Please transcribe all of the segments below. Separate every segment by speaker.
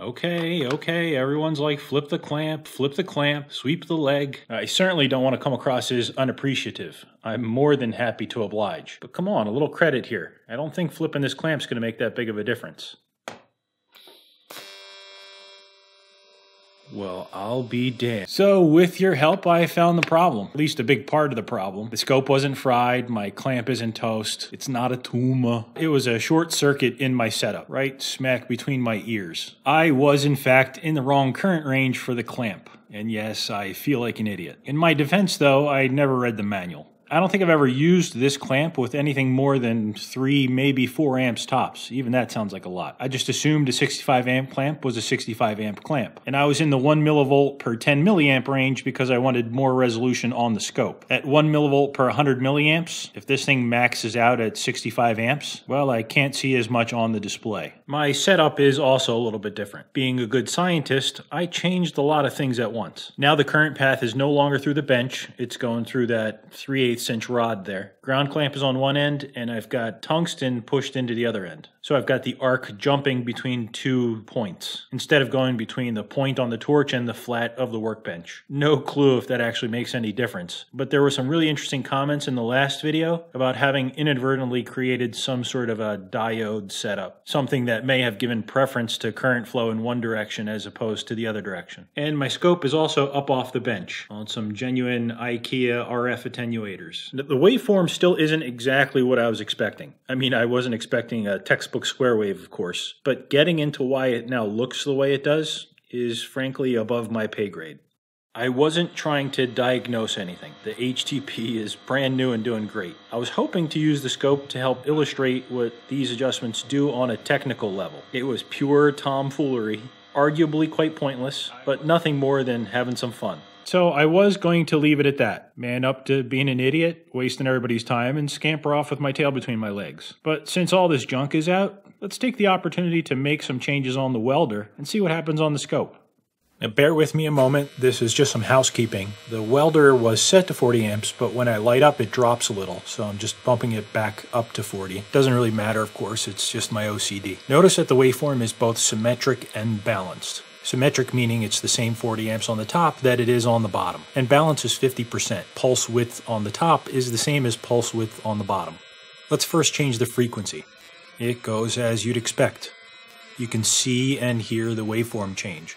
Speaker 1: Okay, okay, everyone's like flip the clamp, flip the clamp, sweep the leg. I certainly don't want to come across as unappreciative. I'm more than happy to oblige. But come on, a little credit here. I don't think flipping this clamp's going to make that big of a difference. Well, I'll be damned. So, with your help, I found the problem. At least a big part of the problem. The scope wasn't fried, my clamp isn't toast, it's not a tumor. It was a short circuit in my setup, right smack between my ears. I was, in fact, in the wrong current range for the clamp. And yes, I feel like an idiot. In my defense, though, I never read the manual. I don't think I've ever used this clamp with anything more than three, maybe four amps tops. Even that sounds like a lot. I just assumed a 65 amp clamp was a 65 amp clamp. And I was in the 1 millivolt per 10 milliamp range because I wanted more resolution on the scope. At 1 millivolt per 100 milliamps, if this thing maxes out at 65 amps, well, I can't see as much on the display. My setup is also a little bit different. Being a good scientist, I changed a lot of things at once. Now the current path is no longer through the bench, it's going through that 3 8 inch rod there. Ground clamp is on one end, and I've got tungsten pushed into the other end. So I've got the arc jumping between two points instead of going between the point on the torch and the flat of the workbench. No clue if that actually makes any difference. But there were some really interesting comments in the last video about having inadvertently created some sort of a diode setup, something that may have given preference to current flow in one direction as opposed to the other direction. And my scope is also up off the bench on some genuine IKEA RF attenuators. The waveform still isn't exactly what I was expecting. I mean, I wasn't expecting a textbook square wave, of course, but getting into why it now looks the way it does is frankly above my pay grade. I wasn't trying to diagnose anything. The HTP is brand new and doing great. I was hoping to use the scope to help illustrate what these adjustments do on a technical level. It was pure tomfoolery, arguably quite pointless, but nothing more than having some fun. So I was going to leave it at that. Man up to being an idiot, wasting everybody's time, and scamper off with my tail between my legs. But since all this junk is out, let's take the opportunity to make some changes on the welder and see what happens on the scope. Now bear with me a moment, this is just some housekeeping. The welder was set to 40 amps, but when I light up it drops a little, so I'm just bumping it back up to 40. Doesn't really matter of course, it's just my OCD. Notice that the waveform is both symmetric and balanced. Symmetric meaning it's the same 40 amps on the top that it is on the bottom. And balance is 50%. Pulse width on the top is the same as pulse width on the bottom. Let's first change the frequency. It goes as you'd expect. You can see and hear the waveform change.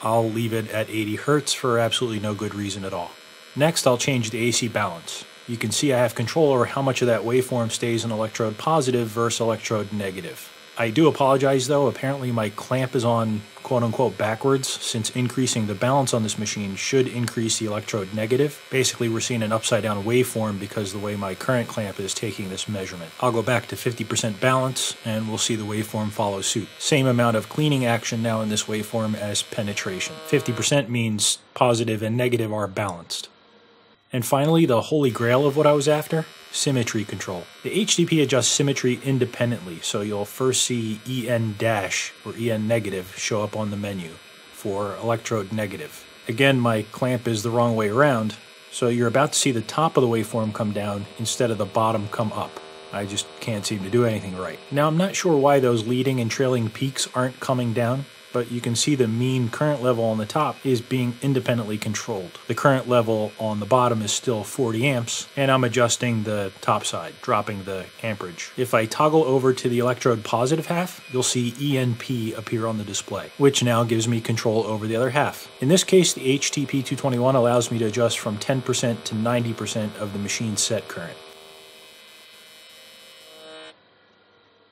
Speaker 1: I'll leave it at 80 Hz for absolutely no good reason at all. Next, I'll change the AC balance. You can see I have control over how much of that waveform stays in electrode positive versus electrode negative. I do apologize though, apparently my clamp is on quote unquote backwards since increasing the balance on this machine should increase the electrode negative. Basically we're seeing an upside down waveform because the way my current clamp is taking this measurement. I'll go back to 50% balance and we'll see the waveform follow suit. Same amount of cleaning action now in this waveform as penetration. 50% means positive and negative are balanced. And finally, the holy grail of what I was after, symmetry control. The HTP adjusts symmetry independently, so you'll first see EN dash or EN negative show up on the menu for electrode negative. Again, my clamp is the wrong way around, so you're about to see the top of the waveform come down instead of the bottom come up. I just can't seem to do anything right. Now, I'm not sure why those leading and trailing peaks aren't coming down but you can see the mean current level on the top is being independently controlled. The current level on the bottom is still 40 amps, and I'm adjusting the top side, dropping the amperage. If I toggle over to the electrode positive half, you'll see ENP appear on the display, which now gives me control over the other half. In this case, the HTP221 allows me to adjust from 10% to 90% of the machine set current.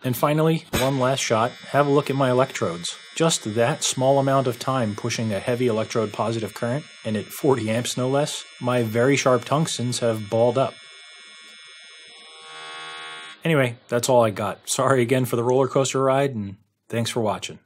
Speaker 1: And finally, one last shot, have a look at my electrodes. Just that small amount of time pushing a heavy electrode positive current, and at 40 amps no less, my very sharp tungstens have balled up. Anyway, that's all I got. Sorry again for the roller coaster ride, and thanks for watching.